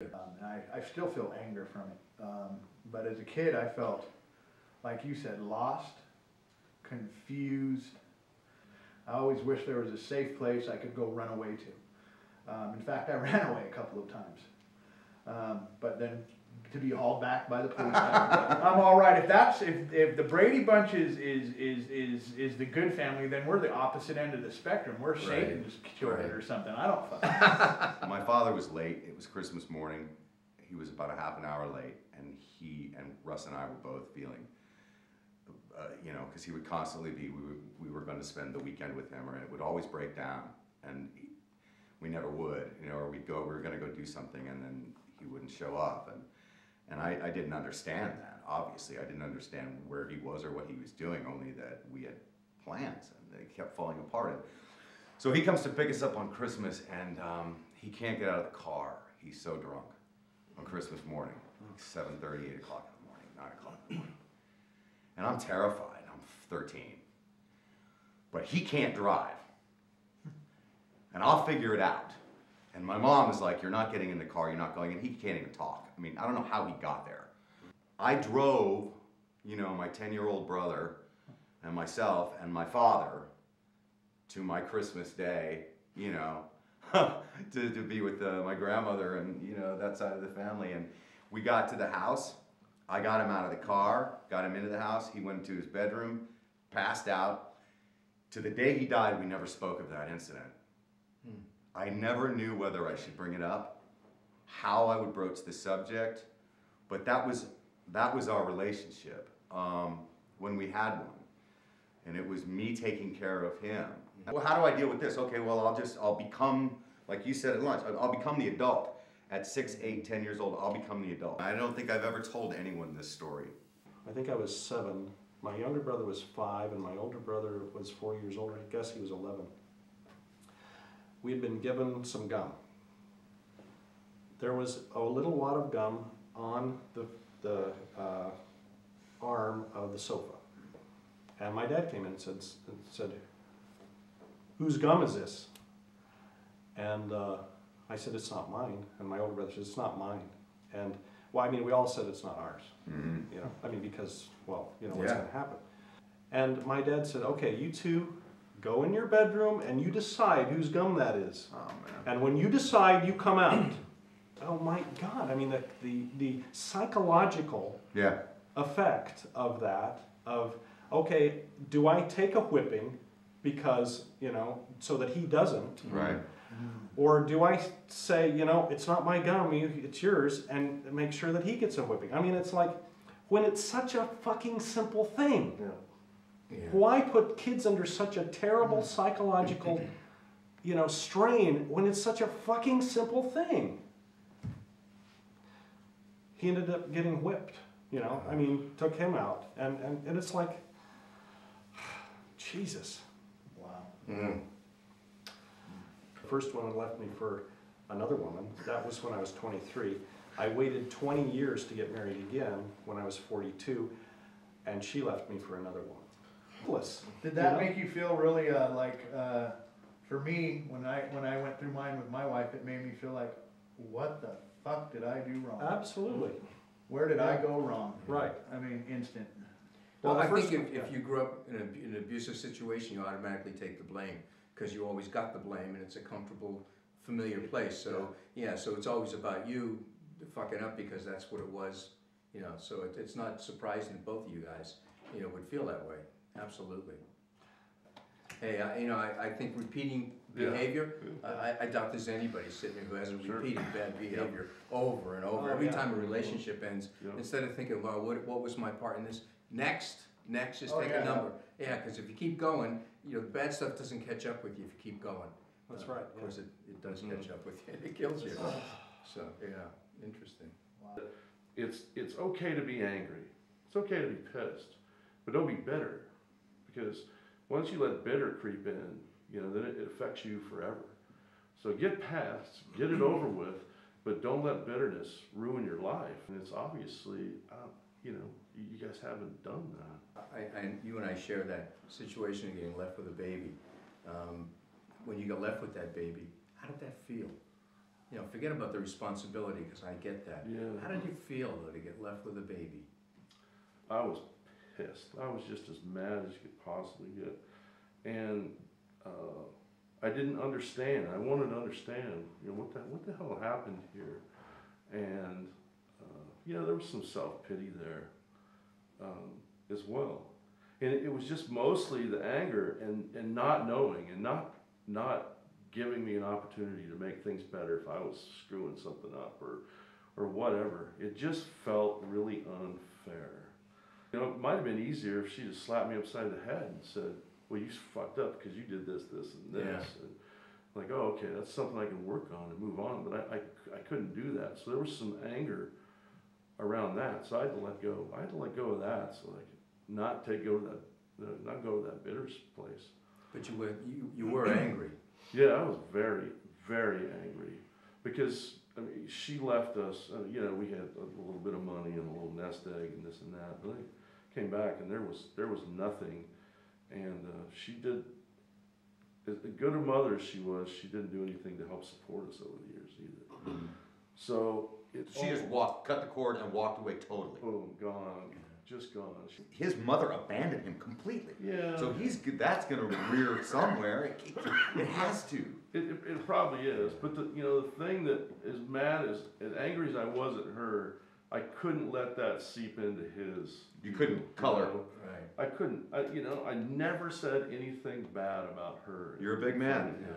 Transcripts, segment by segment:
Um, and I, I still feel anger from it. Um, but as a kid, I felt, like you said, lost, confused. I always wish there was a safe place I could go run away to. Um, in fact, I ran away a couple of times. Um, but then to be hauled back by the police. I'm all right. If that's if, if the Brady Bunch is, is is is is the good family, then we're the opposite end of the spectrum. We're Right. Satan's children Right. or something. I don't. My father was late. It was Christmas morning. He was about a half an hour late, and he and Russ and I were both feeling, uh, you know, because he would constantly be. We were, we were going to spend the weekend with him, or it would always break down, and he, we never would, you know, or we'd go. We were going to go do something, and then he wouldn't show up, and and I, I didn't understand that. Obviously, I didn't understand where he was or what he was doing. Only that we had plans, and they kept falling apart. And so he comes to pick us up on Christmas, and um, he can't get out of the car. He's so drunk on Christmas morning, like 7.30, 8 o'clock in the morning, 9 o'clock in the morning. And I'm terrified. I'm 13. But he can't drive. And I'll figure it out. And my mom is like, You're not getting in the car, you're not going, and he can't even talk. I mean, I don't know how he got there. I drove, you know, my 10 year old brother and myself and my father to my Christmas day, you know, to, to be with uh, my grandmother and, you know, that side of the family. And we got to the house. I got him out of the car, got him into the house. He went to his bedroom, passed out. To the day he died, we never spoke of that incident. I never knew whether I should bring it up, how I would broach the subject, but that was that was our relationship um, when we had one, and it was me taking care of him. Well, how do I deal with this? Okay, well, I'll just I'll become like you said at lunch. I'll- I'll become the adult at six, eight, ten years old. I'll become the adult. I don't think I've ever told anyone this story. I think I was seven. My younger brother was five, and my older brother was four years older. I guess he was 11. We had been given some gum. There was a little wad of gum on the, the uh, arm of the sofa. And my dad came in and said, said Whose gum is this? And uh, I said, It's not mine. And my older brother said, It's not mine. And, well, I mean, we all said it's not ours Mm-hmm. you know, I mean, because, well, you know what's Yeah. gonna happen. And my dad said, okay, you two go in your bedroom and you decide whose gum that is. Oh man. And when you decide, you come out. oh my God, I mean, the, the, the psychological Yeah. effect of that, of, okay, do I take a whipping because, you know, so that he doesn't? Right. Mm. Or do I say, you know, it's not my gum, it's yours, and make sure that he gets a whipping? I mean, it's like, when it's such a fucking simple thing, why put kids under such a terrible psychological, you know, strain when it's such a fucking simple thing? He ended up getting whipped, you know, I mean, took him out, and, and, and it's like, Jesus. Wow. Mm. First woman left me for another woman. That was when I was 23. I waited 20 years to get married again when I was 42, and she left me for another woman. Hopeless. Did that You know? make you feel really uh, like, uh, for me, when I when I went through mine with my wife, it made me feel like, what the fuck did I do wrong? Absolutely. Where did I go wrong? Right. I mean, instant. Well, Well, I think if, one- if you grew up in an, in an abusive situation, you automatically take the blame, because you always got the blame, and it's a comfortable, familiar place, so, yeah, so it's always about you fucking up, because that's what it was, you know, so it, it's not surprising that both of you guys, you know, would feel that way, absolutely. Hey, I, you know, I, I think repeating Yeah. behavior, I, I- I doubt there's anybody sitting here who hasn't Sure. repeated bad behavior over and over, Oh, every yeah. time a relationship ends, Yeah. instead of thinking, well, what, what was my part in this? Next, next, just Oh, take yeah. a number. Yeah, because if you keep going, you know, the bad stuff doesn't catch up with you if you keep going. That's Uh, right, Of course, it, it does Mhm. catch up with you, and it kills you. So, yeah, interesting. It's it's okay to be angry. It's okay to be pissed, but don't be bitter, because once you let bitter creep in, you know, then it, it affects you forever. So get past, get it over with, but don't let bitterness ruin your life. And it's obviously, uh, you know, you, guys haven't done that. I, I, you and I share that situation of getting left with a baby. Um, when you got left with that baby, how did that feel? you know, forget about the responsibility, because I get that. Yeah. How did you feel though to get left with a baby? I was pissed. I was just as mad as you could possibly get. And uh, I didn't understand. I wanted to understand, you know, what the, what the hell happened here. And, uh, know, there was some self pity there um, as well. And it, it was just mostly the anger and, and not knowing and not, not giving me an opportunity to make things better if I was screwing something up or, or whatever. It just felt really unfair. You know, it might have been easier if she just slapped me upside the head and said, "Well, you fucked up because you did this, this, and this." Yeah. And like, oh, okay, that's something I can work on and move on. But I, I, I couldn't do that. So there was some anger around that. So I had to let go. I had to let go of that so I could not take go to that, not go to that bitter place. But you were, you, you were angry. Yeah, I was very, very angry because I mean, she left us. Uh, you know, we had a little bit of money and a little nest egg and this and that. But I came back and there was there was nothing, and uh, she did. As good a mother as she was, she didn't do anything to help support us over the years either. So it She just walked, cut the cord and walked away totally. boom gone, just gone. His mother abandoned him completely. yeah. So he's, g- that's gonna rear somewhere. It, it has to. It, it, it probably is, but the, you know, the thing that is mad as, as angry as I was at her, I couldn't let that seep into his. You couldn't color. know? Right. I couldn't, I, you know, I never said anything bad about her. You're a big man. Yeah.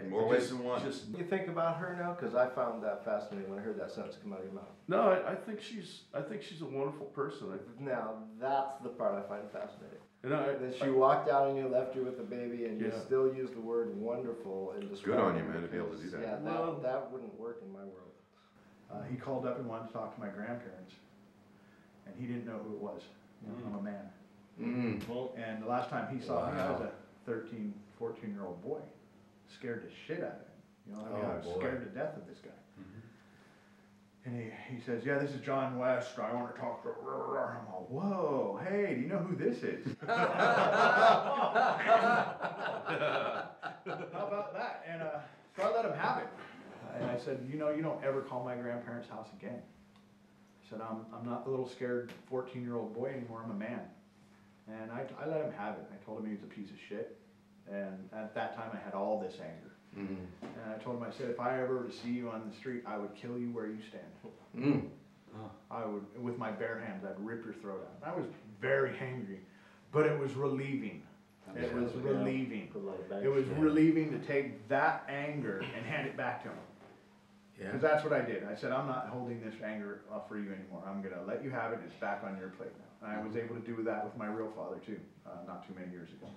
In more ways than one. Just, You think about her now? Because I found that fascinating when I heard that sentence come out of your mouth. no, I, I think she's, I think she's a wonderful person, I, Now, that's the part I find fascinating. and I. That she walked out and you left her with the baby and you still use the word wonderful in describing on you, man, to be able to do that. Yeah, Well- that, that wouldn't work in my world. Uh, he called up and wanted to talk to my grandparents, and he didn't know who it was. You know, I'm a man. Mm. And the last time he saw me, I was a 13, 14 year old boy, scared the shit out of him. You know, I mean, Oh, I was boy. scared to death of this guy. And he, he says, Yeah, this is John West. I want to talk to. I'm all, Whoa, hey, do you know who this is? How about that? And uh, so I let him have it. And I said, You know, you don't ever call my grandparents' house again. I said, I'm, I'm not the little scared 14 year old boy anymore, I'm a man. And I, I let him have it. I told him he was a piece of shit. And at that time, I had all this anger. Mm. And I told him, I said, if I ever were to see you on the street, I would kill you where you stand. Mm. I would, with my bare hands, I'd rip your throat out. I was very angry, but it was relieving. It was relieving. It was relieving to take that anger and hand it back to him. Yeah. Because that's what I did. I said, I'm not holding this anger uh, for you anymore. I'm gonna let you have it. It's back on your plate now. And I was able to do that with my real father too, uh, not too many years ago.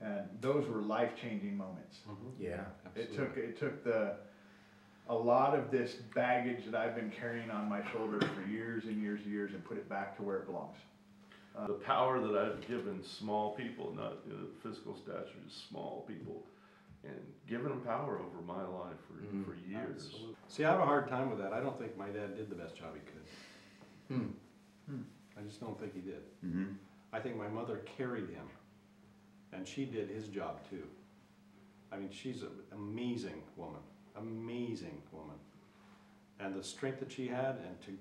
And those were life-changing moments. Yeah. It took, it took the, a lot of this baggage that I've been carrying on my shoulders for years and years and years and put it back to where it belongs. The power that I've given small people, not you know, physical stature, just small people, and given them power over my life for, Mhm. for years. See, I have a hard time with that. I don't think my dad did the best job he could. Hmm. I just don't think he did. Mm-hmm. I think my mother carried him, and she did his job too. I mean, she's an amazing woman, amazing woman. And the strength that she had, and to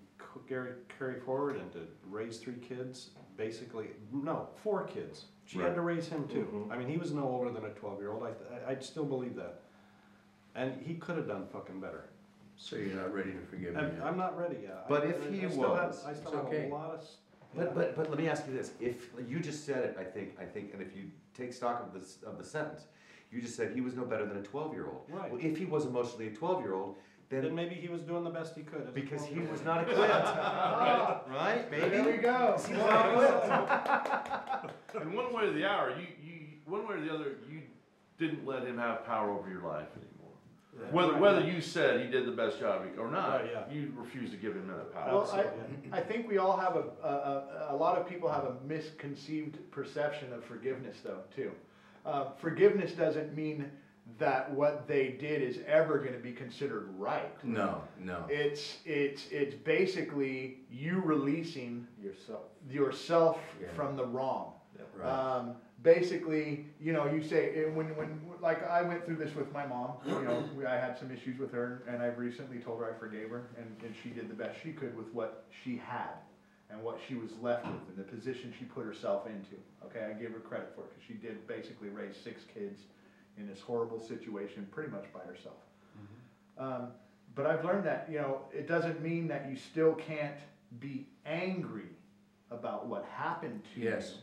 carry, carry forward and to raise three kids, basically, no, four kids. She had to raise him too. Mhm. I mean, he was no older than a twelve-year-old. I, I, still believe that. And he could have done fucking better. So you're not ready to forgive me I'm. I'm not ready yet. But I- if I- he still have- was, I still have okay. a lot of. S- But, but, but let me ask you this, if, you just said it, I think, I think, and if you take stock of this, of the sentence, you just said he was no better than a twelve-year-old. Right. Well, if he was emotionally a twelve-year-old, Then then, maybe he was doing the best he could. as a because he 12-year-old. was not equipped, right, maybe? There we go. He was not equipped. And one way or the other, you, you, one way or the other, you didn't let him have power over your life anymore. Whether, whether you said he did the best job or not, Right, yeah. you refuse to give him that power. Well, Absolutely. I, I think we all have a, a, a, a lot of people have a misconceived perception of forgiveness though, too. Uh, forgiveness doesn't mean that what they did is ever gonna be considered right. No, no. It's, it's, it's basically you releasing Yourself. yourself Yeah. from the wrong. Right. Um, basically, you know, you say, eh, when, when, like, I went through this with my mom, you know, we, I had some issues with her, and I've recently told her I forgave her, and, and she did the best she could with what she had, and what she was left with, and the position she put herself into, okay, I give her credit for it, cause she did basically raise six kids in this horrible situation, pretty much by herself. Um, but I've learned that, you know, it doesn't mean that you still can't be angry about what happened to you. Yes.